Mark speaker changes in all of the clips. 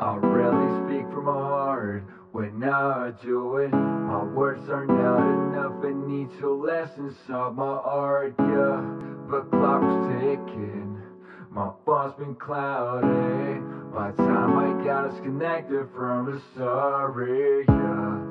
Speaker 1: I rarely speak from my heart when I do it. My words are not enough and need to less inside my heart, yeah. But clock's ticking, my phone's been cloudy. By the time I got disconnected from the story, yeah.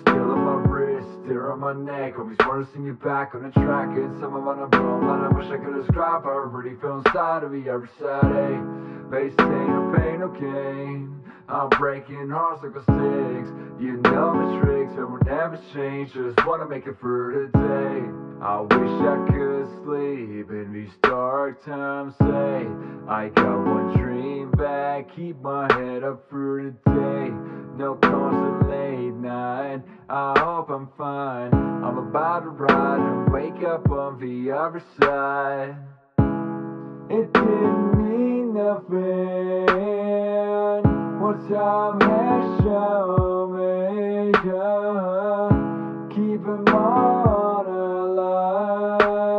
Speaker 1: Still on my wrist, still on my neck. Always wanna see me back on the track. And some of on a bone line. I wish I could describe. I already feel inside of me every Saturday. Face ain't no pain, gain. I'm breaking hearts like a sticks. You know the tricks, and we'll never change. Just wanna make it through the day. I wish I could sleep in these dark times. Say, I got one dream back. Keep my head up through the day. No constant late night. I hope I'm fine. I'm about to ride and wake up on the other side. Time has shown me, a line.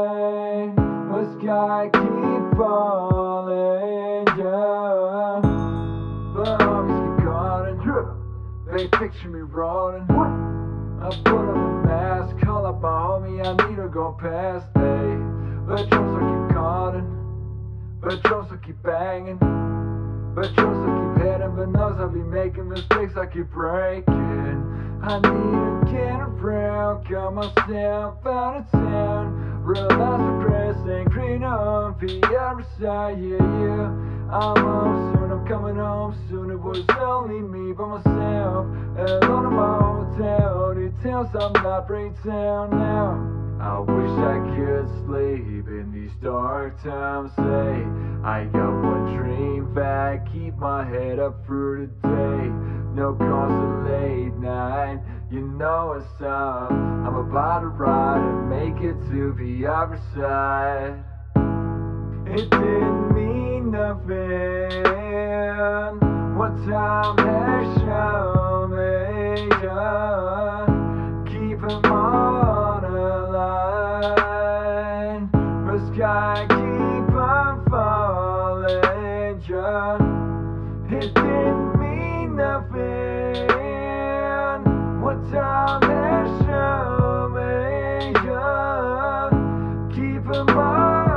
Speaker 1: The sky keep falling, yeah. But homies keep calling. They picture me rolling. I put on a mask, call up my homie, I need her go past. Hey, but drums will keep calling, but drums will keep banging, but drums will keep But knows I'll be making mistakes, I keep breaking. I need to get around, got myself out of town. Realize the grass ain't green on the other side, yeah, yeah. I'm home soon, I'm coming home soon. It was only me by myself, alone in my hotel. Details I'm not breaking down now. I wish I could in these dark times. Say, I got one dream back, keep my head up through the day. No constant late night, you know it's up. I'm about to ride and make it to the other side. It didn't mean nothing. What time has shown me? It didn't mean nothing. What time they show me? Keeping my